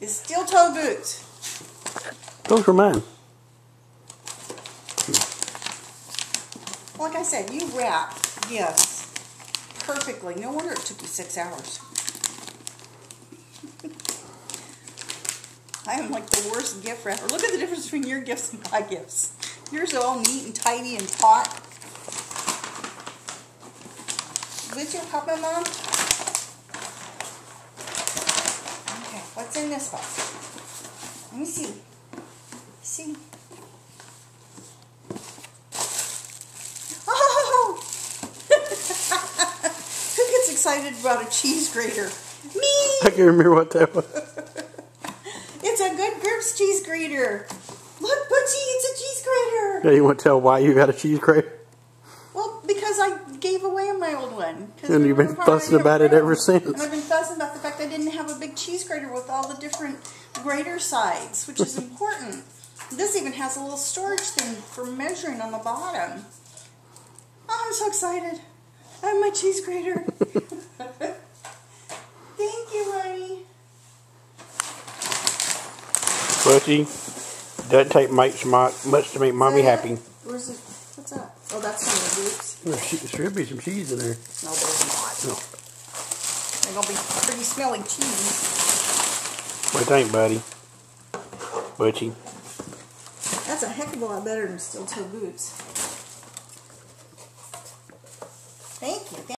is steel toe boots. Those were mine. Like I said, you wrap gifts perfectly. No wonder it took you six hours. I am like the worst gift wrapper. Look at the difference between your gifts and my gifts. Yours are all neat and tidy and taut. With your Papa Mom? In this box? Let me see. See. Oh! Who gets excited about a cheese grater? Me! I can't remember what that was. It's a good grips cheese grater. Look, Butchie, it's a cheese grater. Yeah, you want to tell why you got a cheese grater? Because I gave away my old one. And you've been fussing about it ever since. And I've been fussing about the fact I didn't have a big cheese grater with all the different grater sides, which is important. This even has a little storage thing for measuring on the bottom. Oh, I'm so excited. I have my cheese grater. Thank you, honey. Butchie, doesn't take much, much to make mommy happy. Where's it? What's that? Oh, that's some boots. There should be some cheese in there. No, there's not. No. They're gonna be pretty smelling cheese. What do you think, buddy? Butchie. That's a heck of a lot better than steel toe boots.